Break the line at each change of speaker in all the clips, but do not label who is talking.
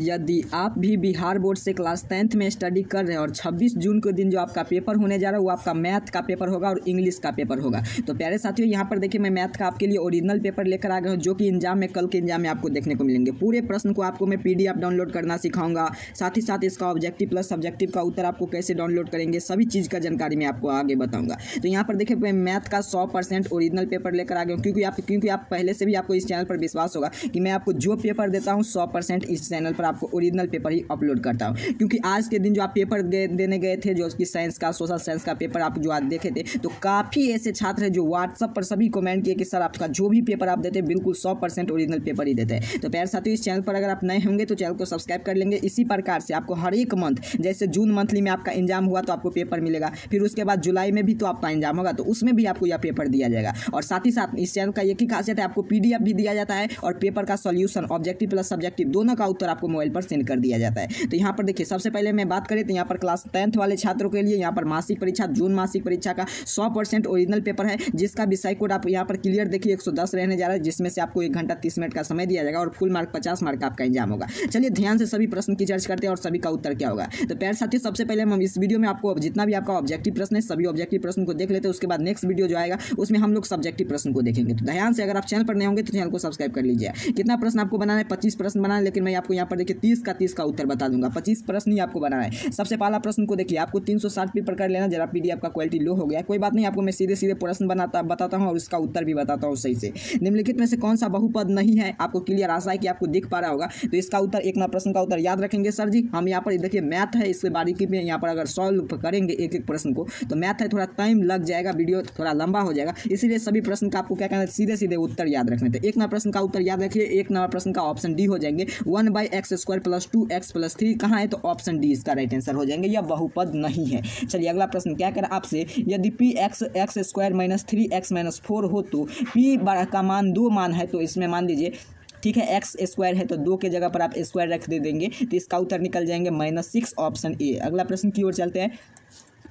यदि आप भी बिहार बोर्ड से क्लास टेंथ में स्टडी कर रहे हैं और 26 जून के दिन जो आपका पेपर होने जा रहा है, वो आपका मैथ का पेपर होगा और इंग्लिश का पेपर होगा। तो प्यारे साथियों, यहाँ पर देखिए मैं मैथ का आपके लिए ओरिजिनल पेपर लेकर आ गया हूँ, जो कि इंजाम में, कल के इंजाम में आपको देखने को मिलेंगे। पूरे प्रश्न को आपको मैं पीडीएफ डाउनलोड करना सिखाऊँगा। साथ ही साथ इसका ऑब्जेक्टिव प्लस सब्जेक्टिव का उत्तर आपको कैसे डाउनलोड करेंगे, सभी चीज़ का जानकारी मैं आपको आगे बताऊँगा। तो यहाँ पर देखिए, मैं मैथ का सौ परसेंट ओरिजिनल पेपर लेकर आ गया हूँ, क्योंकि आप क्योंकि आप पहले से भी आपको इस चैनल पर विश्वास होगा कि मैं आपको जो पेपर देता हूँ, सौ परसेंट इस चैनल पर आपको ओरिजिनल पेपर ही अपलोड करता हूँ। क्योंकि आज के दिन जो आप पेपर देने गए थे, जो कि साइंस का, सोशल साइंस का पेपर आप जो आज देखे थे तो काफ़ी ऐसे छात्र हैं जो व्हाट्सअप पर सभी कमेंट किए कि, सर, आपका जो भी पेपर आप देते हैं, बिल्कुल सौ परसेंट ओरिजिनल पेपर ही देते हैं। तो प्यार साथियों, इस चैनल पर अगर आप नए होंगे तो चैनल को सब्सक्राइब कर लेंगे। इसी प्रकार से आपको हर एक मंथ जैसे जून मंथली में आपका एग्ज़ाम हुआ तो आपको पेपर मिलेगा। फिर उसके बाद जुलाई में भी तो आपका एग्ज़ाम होगा तो उसमें भी आपको यह पेपर दिया जाएगा। और साथ ही साथ, इस चैनल का एक ही खासियत है, आपको पीडीएफ भी दिया जाता है और पेपर का सॉल्यूशन ऑब्जेक्टिव प्लस सब्जेक्टिव दोनों का उत्तर आपको मोबाइल पर सेंड कर दिया जाता है। तो यहाँ पर देखिए, सबसे पहले मैं बात करें तो यहाँ पर क्लास टेंथ वाले छात्रों के लिए यहाँ पर मासिक परीक्षा, जून मासिक परीक्षा का सौ परसेंट ओरिजिनल पेपर है, जिसका विषय कोड आप यहाँ पर क्लियर देखिए, एक सौ दस रहने जा रहा है, जिसमें से आपको एक घंटा तीस मिनट का समय दिया जाएगा और फुल मार्क, पचास मार्क का आपका एग्ज़ाम होगा। चलिए ध्यान से सभी प्रश्न की चर्च करते हैं और सभी का उत्तर क्या होगा। तो प्यार साथी सबसे पहले हम इस वीडियो में आपको, जितना भी आपका ऑब्जेक्टिव प्रश्न है, सभी ऑब्जेक्टिव प्रश्न को देख लेते हैं, उसके बाद नेक्स्ट वीडियो जो आएगा, उसमें हम लोग सब्जेक्टिव प्रश्न को देखेंगे। तो ध्यान से अगर आप चैनल पर नहीं होंगे तो चैनल को सब्सक्राइब कर लीजिए। कितना प्रश्न आपको बनाना है, पच्चीस प्रश्न बनाना है, लेकिन मैं आपको यहाँ पर देखिए तीस का तीस का उत्तर बता दूँगा। पच्चीस प्रश्न ही आपको बनाना है। सबसे पहला प्रश्न को देखिए, आपको तीन सौ साठ पेपर कर लेना, जरा पी का क्वालिटी लो हो गया। कोई बात नहीं, आपको मैं सीधे सीधे प्रश्न बनाता, बताता हूँ और उसका उत्तर भी बताता हूँ सही से। निम्नलिखित में से कौन सा बहुपद नहीं है? आपको क्लियर आशा है कि आपको दिख पा रहा होगा। तो इसका उत्तर, एक ना प्रश्न का उत्तर याद रखेंगे सर जी। हम यहाँ पर, देखिए, मैथ है इसके बारीकी में यहाँ पर अगर सॉल्व करेंगे एक एक प्रश्न को तो मैथ है, थोड़ा टाइम लग जाएगा, वीडियो थोड़ा लंबा हो जाएगा। इसीलिए सभी प्रश्न का आपको क्या कहना है सीधे सीधे उत्तर याद रखने थे एक नंबर प्रश्न का उत्तर याद रखिए, एक नंबर प्रश्न का ऑप्शन डी हो जाएँगे। One by x square plus two x plus three कहाँ है? तो ऑप्शन डी इसका राइट आंसर हो जाएँगे, यह बहुपद नहीं है। चलिए, अगला प्रश्न क्या करें आपसे? यदि P x x square minus three x minus four हो तो पी का मान दो मान है तो इसमें मान लीजिए, ठीक है एक्स स्क्वायर है तो दो के जगह पर आप स्क्वायर रख दे देंगे तो इसका उत्तर निकल जाएँगे माइनस सिक्स ऑप्शन ए अगला प्रश्न की ओर चलते हैं।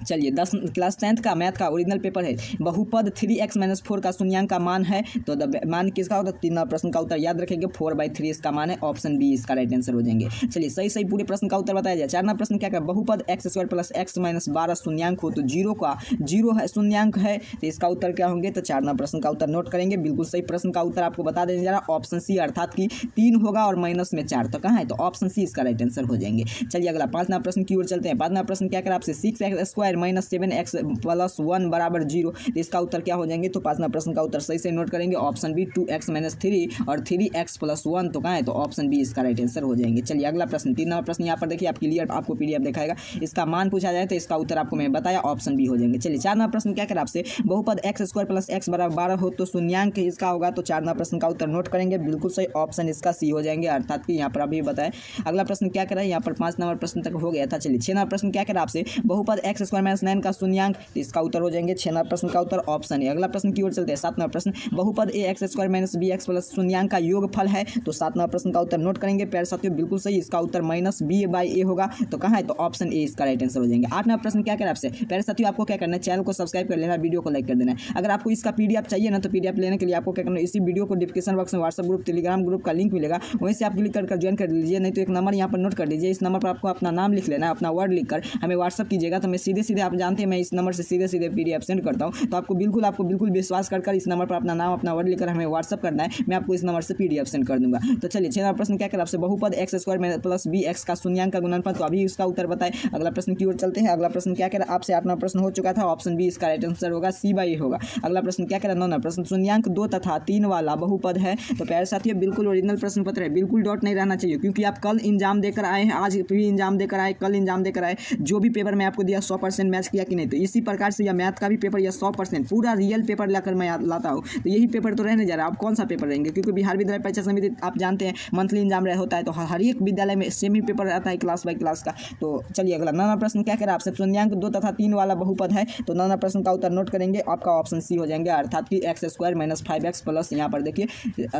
चलिए, दस क्लास टेंथ का मैथ का ओरिजिनल पेपर है। बहुपद थ्री एक्स माइनस फोर का शून्यांक का मान है। तो द मान किसका होता है तीन प्रश्न का उत्तर याद रखेंगे। फोर बाई थ्री इसका मान है। ऑप्शन बी इसका राइट आंसर हो जाएँगे। चलिए, सही सही पूरे प्रश्न का उत्तर बताया जाए। चार नंबर प्रश्न क्या कर? बहुपद x square plus x minus बारह शून्यांक हो तो ज़ीरो का ज़ीरो है, शून्यांक है। तो इसका उत्तर क्या होंगे? तो चार नंबर प्रश्न का उत्तर नोट करेंगे। बिल्कुल सही प्रश्न का उत्तर आपको बता देने जा रहा ऑप्शन सी अर्थात की तीन होगा और माइनस में चार। तो कहाँ है? तो ऑप्शन सी इसका राइट आंसर हो जाएँगे। चलिए, अगला पाँच नंबर प्रश्न की ओर चलते हैं। पाँच नंबर प्रश्न क्या कर? आपसे six x square minus seven x plus one बराबर ज़ीरो तो इसका उत्तर क्या हो जाएँगे? तो पांचवा प्रश्न का उत्तर सही से नोट करेंगे। Option B two x minus three और थ्री एक्स प्लस वन तो कहाँ है? तो ऑप्शन बी इसका राइट आंसर हो जाएँगे। चलिए अगला प्रश्न तीन नंबर प्रश्न यहाँ पर देखिए आप क्लियर आपको पीडीएफ दिखाएगा। इसका मान पूछा जाए तो इसका उत्तर आपको मैं बताया ऑप्शन बी हो जाएँगे। चलिए चार नंबर प्रश्न क्या कर आपसे? बहुपद एक्स स्क्वायर प्लस एक्स बराबर बारह हो तो शून्यांक इसका होगा। तो चार नंबर प्रश्न का उत्तर नोट करेंगे। बिल्कुल सही ऑप्शन इसका सी हो जाएँगे। अर्थात कि यहाँ पर अभी बताए। अगला प्रश्न क्या करें? यहाँ पर पाँच नंबर प्रश्न तक हो गया था। चलिए छह नंबर प्रश्न क्या करें आपसे? बहुपद एक्स स्क्वायर माइनस नाइन का शून्यांक तो इसका उत्तर हो जाएँगे, छह नंबर प्रश्न का उत्तर ऑप्शन है अगला प्रश्न की ओर चलते हैं। सात नंबर प्रश्न। बहुपद a x square minus b x plus शून्यांक का योग फल है। तो सात नंबर प्रश्न का उत्तर नोट करेंगे। प्यार साथियों, बिल्कुल सही, इसका उत्तर माइनस बी बाई ए होगा। तो कहाँ है? तो ऑप्शन ए इसका राइट आंसर हो जाएँगे। आठ नंबर प्रश्न क्या करें आपसे? प्यारे साथियों, आपको क्या करना है? चैनल को सब्सक्राइब कर लेना वीडियो को लाइक कर देना अगर आपको इसका पीडीएफ चाहिए ना तो पीडीएफ लेने के लिए आपको क्या करना इसी वीडियो को डिस्क्रिप्शन बॉक्स में व्हाट्सअप ग्रुप टेलीग्राम ग्रुप का लिंक मिलेगा। वहीं से आप क्लिक कर ज्वाइन कर लीजिए, नहीं तो एक नंबर यहाँ पर नोट कर लीजिए इस नंबर पर आपको अपना नाम लिख लेना अपना वर्ड लिखकर हमें व्हाट्सअप कीजिएगा तो मैं सीधे सीधे आप जानते हैं, मैं इस नंबर से सीधे सीधे पीडीएफ सेंड करता हूँ। तो आपको बिल्कुल आपको बिल्कुल विश्वास कर इस नंबर पर अपना नाम, अपना वर्ड लेकर हमें व्हाट्सअप करना है। मैं आपको इस नंबर से पीडीएफ सेंड कर दूँगा। तो चलिए, छह नंबर प्रश्न क्या कर? आपसे बहुपद एक्स स्क्वायर में प्लस बी एक्स का शून्यांक का गुणनफल। तो अभी इसका उत्तर बताए। अगला प्रश्न की ओर चलते हैं। अगला प्रश्न क्या कर? आपसे आठ नंबर प्रश्न हो चुका था। ऑप्शन बी इसका राइट आंसर होगा सी बाई होगा। अगला प्रश्न क्या करें? नौ नंबर प्रश्न। शून्यांक दो तथा तीन वाला बहुपद है। तो प्यारे साथियों, बिल्कुल ओरिजिनल प्रश्न पत्र है। बिल्कुल डॉट नहीं रहना चाहिए, क्योंकि आप कल इंजाम देकर आए हैं। आज भी इंजाम देकर आए, कल इंजाम देकर आए। जो भी पेपर मैं आपको दिया, सौ परसेंट मैच किया कि नहीं? तो इसी प्रकार से यह मैथ का भी पेपर यह सौ परसेंट पूरा रियल पेपर लाकर मैं लाता हूँ। तो यही पेपर तो रहने जा रहा है। आप कौन सा पेपर रहेंगे? क्योंकि बिहार विद्यालय परीक्षा समिति, आप जानते हैं मंथली एग्ज़ाम होता है तो हर एक विद्यालय में सेम ही पेपर रहता है क्लास बाई क्लास का। तो चलिए, अगला नाना प्रश्न क्या करें आपसे शून्यांक दो तथा तीन वाला बहुपद है। तो नाना प्रश्न का उत्तर नोट करेंगे। आपका ऑप्शन सी हो जाएँगे, अर्थात कि x square minus five x plus यहाँ पर देखिए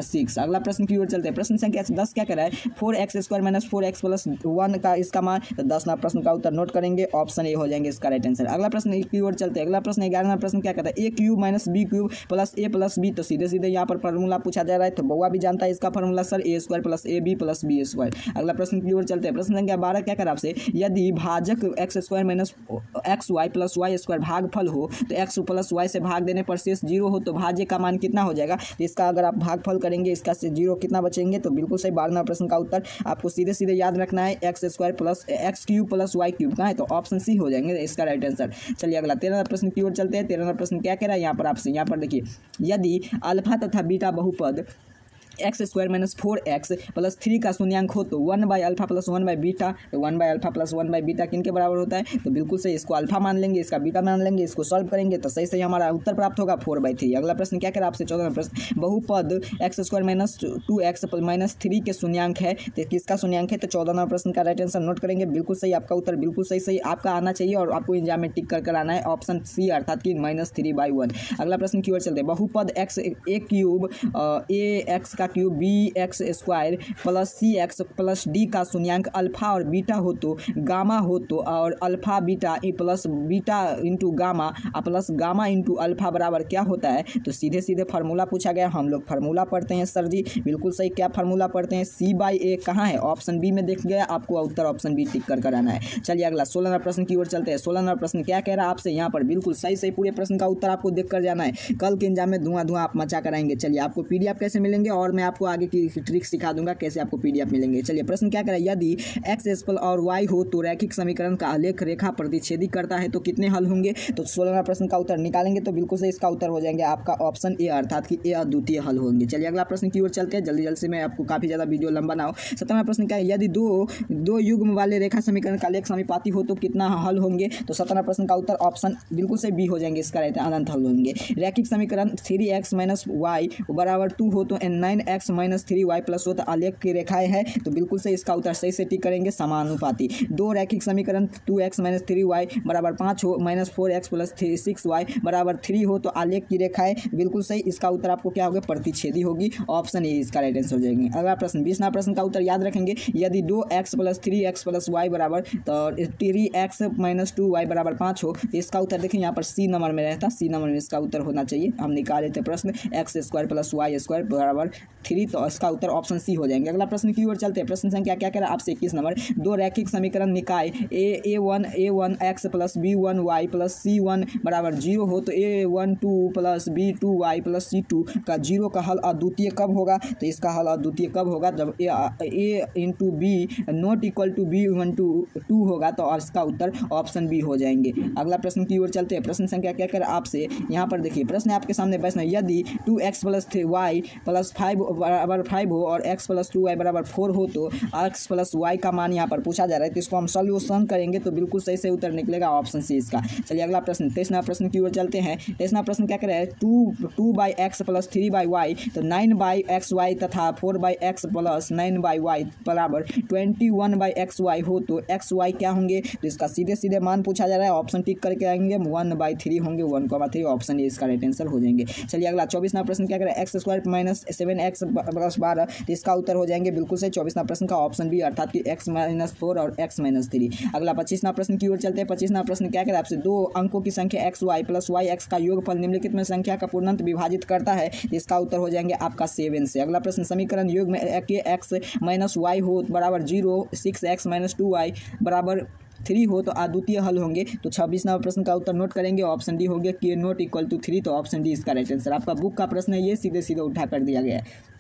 सिक्स अगला प्रश्न की ओर चलते हैं। प्रश्न संख्या दस क्या कह रहा है? Four x square minus four x plus one का इसका मान। तो दस ना प्रश्न का उत्तर नोट करेंगे। ऑप्शन ए हो जाएँगे इसका। इसका राइट आंसर अगला प्रश्न की ओर चलते अगला प्रश्न ग्यारहवा प्रश्न क्या कहता है? A cube minus b cube plus a plus b तो सीधे सीधे यहाँ पर फॉर्मूला पूछा जा रहा है तो बउआ भी जानता है इसका formula sir a square plus a b plus b square अगला प्रश्न की ओर चलते हैं। प्रश्न संख्या बारह क्या कर आपसे? यदि भाजक x square minus x y plus y square भागफल हो तो एक्स प्लस वाई से भाग देने पर शेष ज़ीरो हो तो भाज्य का मान कितना हो जाएगा? तो इसका अगर आप भागफल करेंगे, इसका से ज़ीरो कितना बचेंगे? तो बिल्कुल सही बारहवा प्रश्न का उत्तर आपको सीधे सीधे याद रखना है। X square plus x cube plus y cube का है? तो ऑप्शन सी हो जाएँगे। इसका राइट आंसर। चलिए अगला तेरह नंबर प्रश्न की ओर चलते हैं। तेरह नंबर प्रश्न क्या कह रहा है? यहाँ पर आपसे, यहाँ पर देखिए, यदि अल्फ़ा तथा बीटा बहुपद x square minus four x plus three का शून्यांक हो तो one by alpha plus one by beta तो one by alpha plus one by beta किन के बराबर होता है? तो बिल्कुल सही, इसको अल्फ़ा मान लेंगे, इसका बीटा मान लेंगे, इसको सॉल्व करेंगे तो सही सही हमारा उत्तर प्राप्त होगा फोर बाई थ्री अगला प्रश्न, क्या करें आपसे? चौदह प्रश्न, बहुपद x square minus two x minus three के शून्यांक है तो किसका शून्यांक है? तो चौदह नंबर प्रश्न का राइट आंसर नोट करेंगे, बिल्कुल सही, आपका उत्तर बिल्कुल सही सही, आपका आना चाहिए और आपको एग्ज़ाम में टिक कर आना है ऑप्शन सी अर्थात कि माइनस थ्री बाई वन अगला प्रश्न की ओर चलते बहुपद x a cube a x का cube b x square plus c x plus d का शून्यांक अल्फ़ा और बीटा हो तो गामा हो तो और alpha beta plus beta into gamma plus gamma into alpha बराबर क्या होता है? तो सीधे सीधे फार्मूला पूछा गया। हम लोग फार्मूला पढ़ते हैं सर जी। बिल्कुल सही, क्या फार्मूला पढ़ते हैं? सी बाई ए कहाँ है? ऑप्शन बी में देख गया। आपको उत्तर ऑप्शन बी टिक कर कराना है। चलिए अगला सोलह नंबर प्रश्न की ओर चलते हैं। सोलह नंबर प्रश्न क्या कह रहा है आपसे? यहाँ पर बिल्कुल सही सही पूरे प्रश्न का उत्तर आपको देख कर जाना है। कल के इंजाम में धुआँ धुआँ आप मचा कराएँगे। चलिए आपको पीडीएफ कैसे मिलेंगे? और मैं आपको आगे की ट्रिक सिखा दूँगा, कैसे आपको पीडीएफ मिलेंगे। चलिए, प्रश्न क्या करें? यदि एक्स एसपल और वाई हो तो रैखिक समीकरण का आलेख रेखा प्रतिच्छेदी करता है तो कितने हल होंगे? तो सोलह प्रश्न का उत्तर निकालेंगे तो बिल्कुल से इसका उत्तर हो जाएँगे आपका ऑप्शन ए अर्थात कि ए अद्वितीय हल होंगे। चलिए, अगला प्रश्न की ओर चलते हैं। जल्दी जल्दी से मैं आपको काफ़ी ज़्यादा वीडियो लंबा ना हो। सत्रहवा प्रश्न क्या है? यदि दो दो युग्म वाले रेखा समीकरण का लेख समीपाती हो तो कितना हल होंगे? तो सत्रह प्रश्न का उत्तर ऑप्शन बिल्कुल से बी हो जाएँगे, इसका रहता है अनंत हल होंगे। रैखिक समीकरण थ्री एक्स माइनस वाई बराबर टू हो तो nine x minus three y plus हो तो आलेख की रेखाएँ हैं तो बिल्कुल से इसका उत्तर सही से टिक करेंगे समानुपाती। दो रैखिक समीकरण two x minus three y बराबर पाँच हो minus four x plus three six y बराबर थ्री हो तो आलेख की रेखाएँ, बिल्कुल सही, इसका उत्तर आपको क्या होगा, प्रतिच्छेदी होगी ऑप्शन ए इसका राइट आंसर हो जाएँगे। अगला प्रश्न, बीसवा प्रश्न का उत्तर याद रखेंगे, यदि दो x plus three x plus y बराबर तो three x minus two y बराबर पाँच हो तो इसका उत्तर देखें, यहाँ पर सी नंबर में रहता सी नंबर में इसका उत्तर होना चाहिए। हम निकाले थे प्रश्न x square plus y square बराबर थ्री तो इसका उत्तर ऑप्शन सी हो जाएँगे। अगला प्रश्न की ओर चलते हैं। प्रश्न संख्या क्या कह रहा है? आपसे इक्कीस नंबर। दो रैखिक समीकरण निकाय a a one a one x plus b one y plus c one बराबर ज़ीरो हो तो a one two plus b two y plus c two का ज़ीरो का हल अद्वितीय कब होगा? तो इसका हल अद्वितीय कब होगा? जब a into b not equal to b one two two होगा तो इसका उत्तर ऑप्शन बी हो जाएँगे। अगला प्रश्न की ओर चलते हैं। प्रश्न संख्या क्या कर आपसे यहाँ पर देखिए। प्रश्न आपके सामने प्रश्न यदि two x plus three y plus five बराबर फाइव हो और एक्स प्लस टू वाई बराबर फोर हो तो एक्स प्लस वाई का मान यहाँ पर पूछा जा रहा है। तो इसको हम सॉल्यूशन करेंगे तो बिल्कुल सही से उत्तर निकलेगा ऑप्शन सी इसका। चलिए अगला प्रश्न तेईसवा प्रश्न की ओर चलते हैं। तेईसवा प्रश्न क्या करे two two by x plus three by y तो नाइन बाई एक्स वाई तथा four by x plus nine by y बराबर twenty one by x y हो तो एक्स वाई क्या होंगे? तो इसका सीधे सीधे मान पूछा जा रहा है। ऑप्शन टिक करके आएँगे। वन बाई थ्री होंगे। वन को थ्री ऑप्शन ए इसका राइट आंसर हो जाएँगे। चलिए अगला चौबीसवा प्रश्न क्या करें x square minus seven x plus बारह इसका उत्तर हो जाएँगे बिल्कुल से चौबीसवा प्रश्न का ऑप्शन बी अर्थात कि एक्स माइनस फोर और एक्स माइनस थ्री अगला पच्चीसवा प्रश्न की ओर चलते हैं। पच्चीसवा प्रश्न क्या करें आपसे दो अंकों की संख्या x, y plus y x का योगफल निम्नलिखित में संख्या का पूर्णांत विभाजित करता है। इसका उत्तर हो जाएँगे आपका सेवन से। अगला प्रश्न, समीकरण योग में एक्स माइनस वाई हो बराबर zero six x minus two y बराबर थ्री हो तो अद्वितीय हल होंगे। तो छब्बीस नंबर प्रश्न का उत्तर नोट करेंगे। ऑप्शन डी हो गया के नोट इक्वल टू थ्री तो ऑप्शन डी इसका राइट आंसर आपका बुक का प्रश्न है ये सीधे सीधे उठा कर दिया गया है।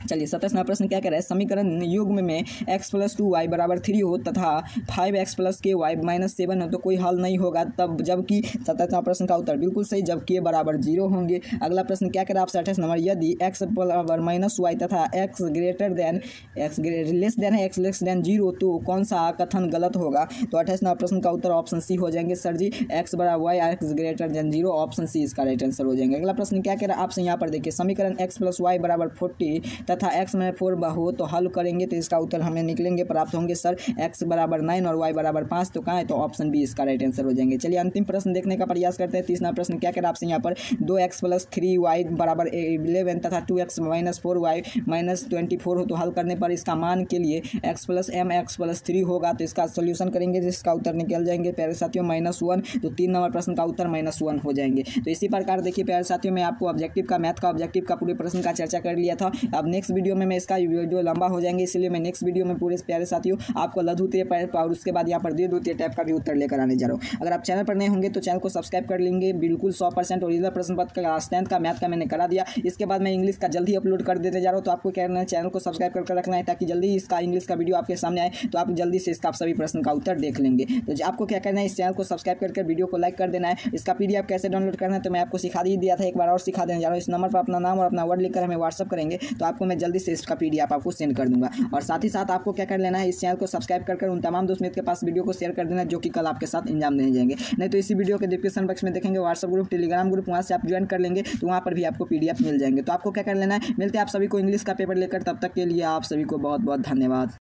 चलिए सत्ताईसवा प्रश्न क्या कह रहा है? समीकरण युग्म में एक्स प्लस टू वाई बराबर थ्री हो तथा five x plus k y minus seven हो तो कोई हल नहीं होगा तब, जबकि सत्ताईसवा प्रश्न का उत्तर बिल्कुल सही जब के बराबर ज़ीरो होंगे। अगला प्रश्न क्या कह रहा है आपसे? अट्ठाईस नंबर, यदि एक्स बराबर माइनस वाई तथा x greater than x less than है एक्स लेस देन ज़ीरो तो कौन सा कथन गलत होगा? तो अट्ठाईस नंबर प्रश्न का उत्तर ऑप्शन सी हो जाएँगे सर जी। एक्स बराबर y x greater than zero option C इसका राइट आंसर हो जाएँगे। अगला प्रश्न क्या कह रहा है आपसे? यहाँ पर देखिए, समीकरण एक्स प्लस वाई बराबर फोर्टी तथा एक्स में फोर हो तो हल करेंगे तो इसका उत्तर हमें निकलेंगे, प्राप्त होंगे सर एक्स बराबर नाइन और वाई बराबर पाँच तो कहाँ है? तो ऑप्शन बी इसका राइट आंसर हो जाएँगे। चलिए अंतिम प्रश्न देखने का प्रयास करते हैं। तीसरा प्रश्न, क्या कह रहा आपसे यहाँ पर? दो एक्स प्लस थ्री वाई बराबर इलेवन तथा two x minus four y minus twenty four हो तो हल करने पर इसका मान के लिए x plus M x plus three होगा तो इसका सोल्यूशन करेंगे, जिसका उत्तर निकल जाएँगे। प्यारे साथियों माइनस वन तो तीन नंबर प्रश्न का उत्तर माइनस वन हो जाएँगे। तो इसी प्रकार देखिए, प्यारे साथियों, मैं आपको ऑब्जेक्टिव का मैथ का ऑब्जेक्टिव का पूरे प्रश्न का चर्चा कर लिया था। अब नेक्स्ट वीडियो में मैं इसका वीडियो लंबा हो जाएँगे, इसलिए मैं नेक्स्ट वीडियो में पूरे प्यारे साथियों, आपको लघु और उसके बाद यहाँ पर द्वितीय द्वितीय टाइप का भी उत्तर लेकर आने जा रहा हूँ। अगर आप चैनल पर नए होंगे तो चैनल को सब्सक्राइब कर लेंगे, बिल्कुल सौ परसेंट ओरिजिनल प्रश्न पत्र का टेंथ का मैथ का मैंने करा दिया। इसके बाद मैं इंग्लिश का जल्दी अपलोड कर देते जा रहा हूँ तो आपको करना है चैनल को सब्सक्राइब करके रखना है, ताकि जल्दी इसका इंग्लिश का वीडियो आपके सामने आए तो आप जल्दी से इसका सभी प्रश्न का उत्तर देख लेंगे। तो आपको क्या करना है, इस चैनल को सब्सक्राइब करके वीडियो को लाइक कर देना है। इसका पीडीएफ कैसे डाउनलोड करना है तो मैं आपको सिखा दी दिया था, एक बार और सिखा देने जा रहा हूँ। इस नंबर पर अपना नाम और अपना वर्ड लिखकर हमें व्हाट्सअप करेंगे तो आपको मैं जल्दी से इसका पीडीएफ आपको सेंड कर दूँगा। और साथ ही साथ आपको क्या कर लेना है, इस चैनल को सब्सक्राइब कर उन तमाम दोस्त मित्र के पास वीडियो को शेयर कर देना, जो कि कल आपके साथ इंजाम देने जाएँगे। नहीं तो इसी वीडियो के डिस्क्रिप्शन बॉक्स में देखेंगे व्हाट्सअप ग्रुप टेलीग्राम ग्रुप वहाँ से आप ज्वाइन कर लेंगे तो वहाँ पर भी आपको पीडीएफ मिल जाएँगे। तो आपको क्या कर लेना है, मिलते हैं आप सभी को इंग्लिश का पेपर लेकर, तब तक के लिए आप सभी को बहुत बहुत धन्यवाद।